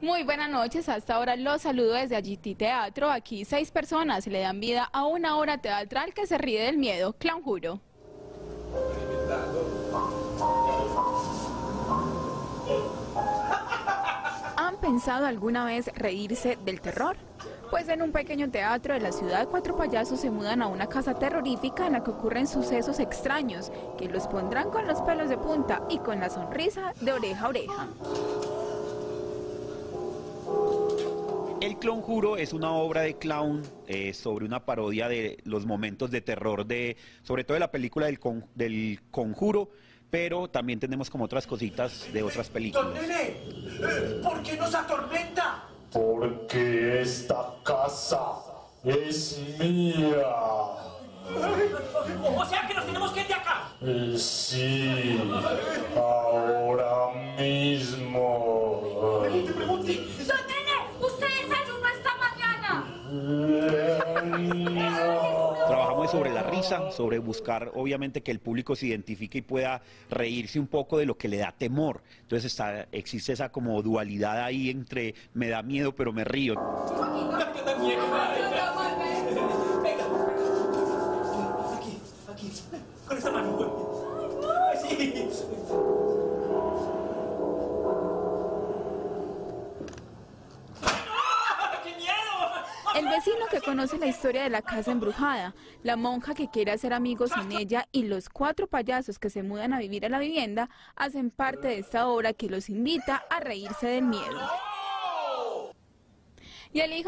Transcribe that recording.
Muy buenas noches, hasta ahora los saludo desde Agiti Teatro. Aquí seis personas le dan vida a una obra teatral que se ríe del miedo, Clown Juro. ¿Han pensado alguna vez reírse del terror? Pues en un pequeño teatro de la ciudad, cuatro payasos se mudan a una casa terrorífica en la que ocurren sucesos extraños que los pondrán con los pelos de punta y con la sonrisa de oreja a oreja. El Clown Juro es una obra de clown eh, sobre una parodia de los momentos de terror de, sobre todo de la película del, con- del Conjuro, pero también tenemos como otras cositas de otras Don películas. Nene, eh, ¿por qué nos atormenta? Porque esta casa es mía. O sea que nos tenemos que ir de acá. Y sí, ahora sobre buscar obviamente que el público se identifique y pueda reírse un poco de lo que le da temor. Entonces está, existe esa como dualidad ahí entre me da miedo pero me río. Aquí, aquí, con esta mano. Sí. El vecino que conoce la historia de la casa embrujada, la monja que quiere hacer amigos en ella y los cuatro payasos que se mudan a vivir a la vivienda hacen parte de esta obra que los invita a reírse del miedo. Y el hijo